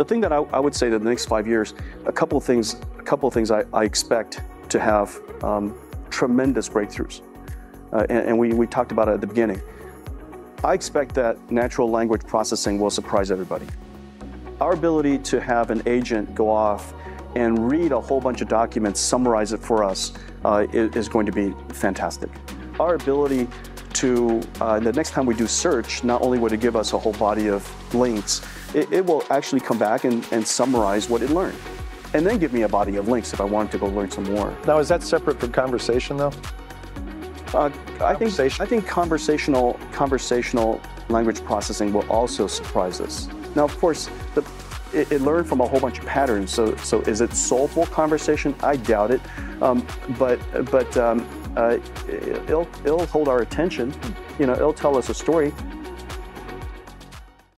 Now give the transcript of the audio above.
the thing that I, I, would say that the next five years, a couple of things, a couple of things I, I expect to have um, tremendous breakthroughs, uh, and, and we, we talked about it at the beginning. I expect that natural language processing will surprise everybody. Our ability to have an agent go off and read a whole bunch of documents, summarize it for us, uh, is, going to be fantastic. Our ability to, uh, the next time we do search, not only would it give us a whole body of links, it, it will actually come back and, and summarize what it learned. And then give me a body of links if I wanted to go learn some more. Now, is that separate from conversation, though? Uh, I think I think conversational conversational language processing will also surprise us. Now, of course, the, it, it, learned from a whole bunch of patterns. So, so is it soulful conversation? I doubt it. Um, but but um, uh, it'll it'll hold our attention. You know, it'll tell us a story.